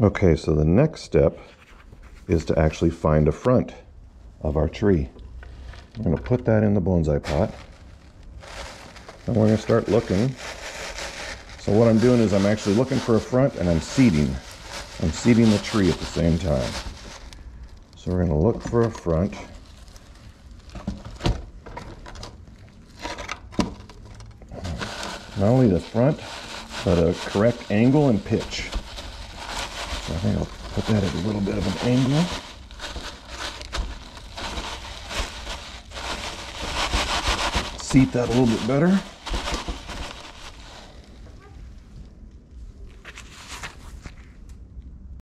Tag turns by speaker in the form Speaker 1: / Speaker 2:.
Speaker 1: Okay, so the next step is to actually find a front of our tree. I'm gonna put that in the bonsai pot. And we're gonna start looking. So what I'm doing is I'm actually looking for a front and I'm seating. I'm seating the tree at the same time. So we're gonna look for a front. Not only the front, but a correct angle and pitch. I think I'll put that at a little bit of an angle. Seat that a little bit better.